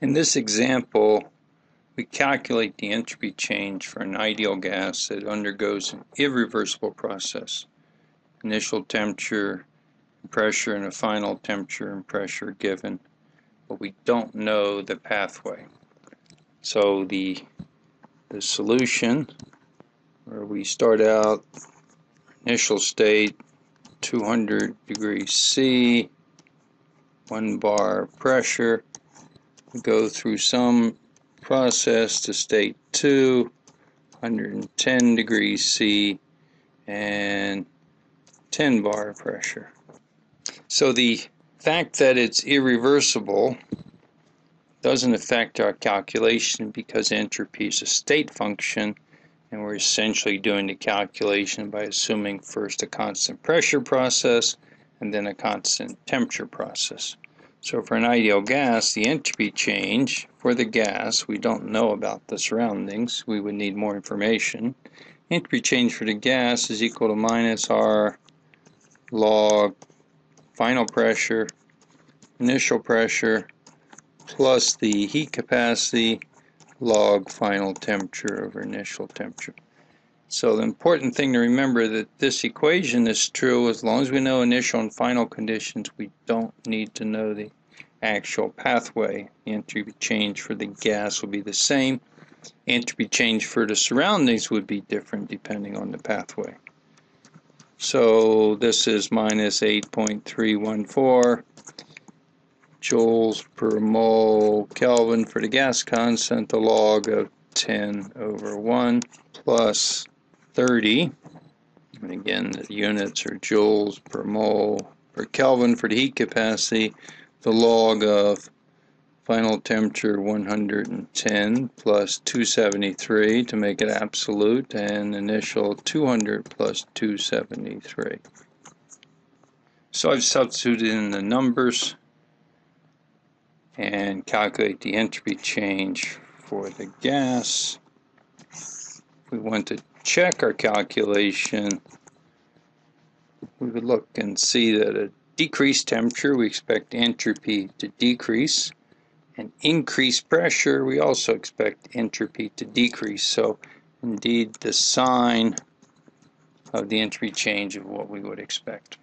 In this example, we calculate the entropy change for an ideal gas that undergoes an irreversible process. Initial temperature, and pressure, and a final temperature and pressure given, but we don't know the pathway. So the the solution, where we start out initial state 200 degrees C, one bar pressure, go through some process to state 2, 110 degrees C, and 10 bar pressure. So the fact that it's irreversible doesn't affect our calculation because entropy is a state function and we're essentially doing the calculation by assuming first a constant pressure process and then a constant temperature process. So for an ideal gas, the entropy change for the gas, we don't know about the surroundings, we would need more information. Entropy change for the gas is equal to minus R log final pressure, initial pressure, plus the heat capacity log final temperature over initial temperature. So the important thing to remember that this equation is true as long as we know initial and final conditions we don't need to know the actual pathway. Entropy change for the gas will be the same. Entropy change for the surroundings would be different depending on the pathway. So this is minus 8.314 joules per mole Kelvin for the gas constant, the log of 10 over 1 plus 30. And again, the units are joules per mole per Kelvin for the heat capacity. The log of final temperature 110 plus 273 to make it absolute and initial 200 plus 273. So I've substituted in the numbers and calculate the entropy change for the gas. We want to check our calculation, we would look and see that at decreased temperature, we expect entropy to decrease. And increased pressure, we also expect entropy to decrease. So indeed, the sign of the entropy change of what we would expect.